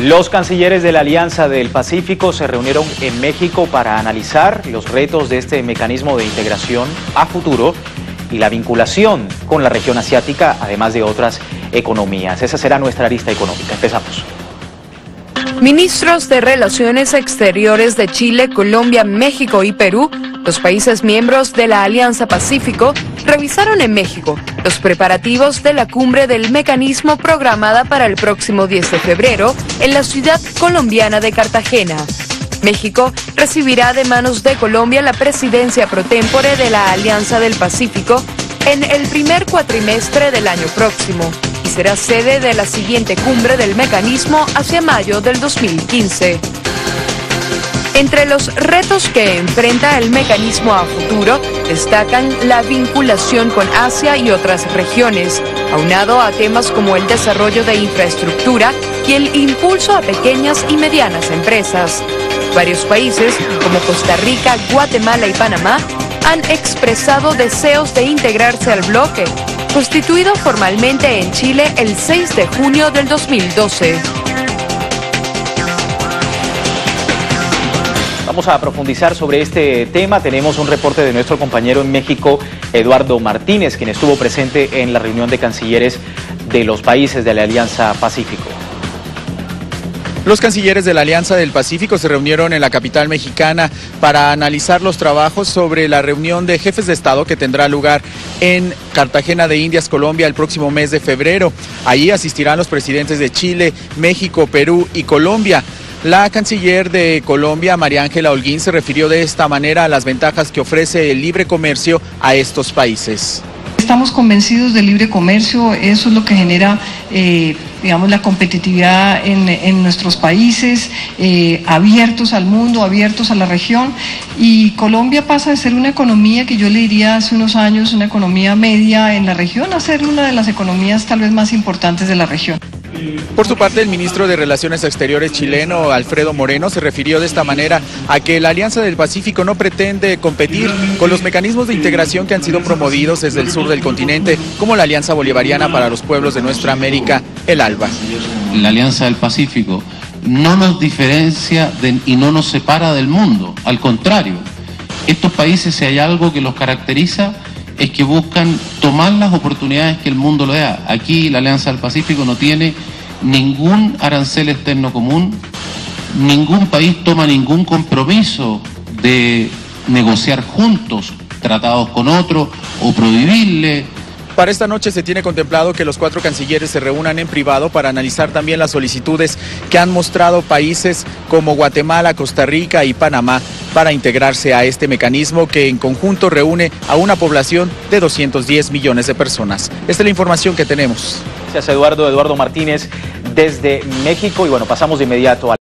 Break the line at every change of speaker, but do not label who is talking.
Los cancilleres de la Alianza del Pacífico se reunieron en México para analizar los retos de este mecanismo de integración a futuro y la vinculación con la región asiática, además de otras economías. Esa será nuestra lista económica. Empezamos.
Ministros de Relaciones Exteriores de Chile, Colombia, México y Perú, los países miembros de la Alianza Pacífico, revisaron en México los preparativos de la cumbre del mecanismo programada para el próximo 10 de febrero en la ciudad colombiana de Cartagena. México recibirá de manos de Colombia la presidencia pro tempore de la Alianza del Pacífico en el primer cuatrimestre del año próximo y será sede de la siguiente cumbre del mecanismo hacia mayo del 2015. Entre los retos que enfrenta el mecanismo a futuro destacan la vinculación con Asia y otras regiones, aunado a temas como el desarrollo de infraestructura y el impulso a pequeñas y medianas empresas. Varios países, como Costa Rica, Guatemala y Panamá, han expresado deseos de integrarse al bloque, constituido formalmente en Chile el 6 de junio del 2012.
Vamos a profundizar sobre este tema. Tenemos un reporte de nuestro compañero en México, Eduardo Martínez, quien estuvo presente en la reunión de cancilleres de los países de la Alianza Pacífico.
Los cancilleres de la Alianza del Pacífico se reunieron en la capital mexicana para analizar los trabajos sobre la reunión de jefes de Estado que tendrá lugar en Cartagena de Indias, Colombia, el próximo mes de febrero. Allí asistirán los presidentes de Chile, México, Perú y Colombia. La canciller de Colombia, María Ángela Holguín, se refirió de esta manera a las ventajas que ofrece el libre comercio a estos países.
Estamos convencidos del libre comercio, eso es lo que genera, eh, digamos, la competitividad en, nuestros países, eh, abiertos al mundo, abiertos a la región. Y Colombia pasa de ser una economía que yo le diría hace unos años, una economía media en la región, a ser una de las economías tal vez más importantes de la región.
Por su parte, el ministro de Relaciones Exteriores chileno, Alfredo Moreno, se refirió de esta manera a que la Alianza del Pacífico no pretende competir con los mecanismos de integración que han sido promovidos desde el sur del continente, como la Alianza Bolivariana para los Pueblos de Nuestra América, el ALBA.
La Alianza del Pacífico no nos diferencia y no nos separa del mundo, al contrario, estos países, si hay algo que los caracteriza, es que buscan tomar las oportunidades que el mundo le da. Aquí la Alianza del Pacífico no tiene ningún arancel externo común, ningún país toma ningún compromiso de negociar juntos tratados con otro o prohibirle
para esta noche se tiene contemplado que los cuatro cancilleres se reúnan en privado para analizar también las solicitudes que han mostrado países como Guatemala, Costa Rica y Panamá para integrarse a este mecanismo que en conjunto reúne a una población de 210 millones de personas. Esta es la información que tenemos.
Gracias Eduardo, Eduardo Martínez desde México. Y bueno, pasamos de inmediato a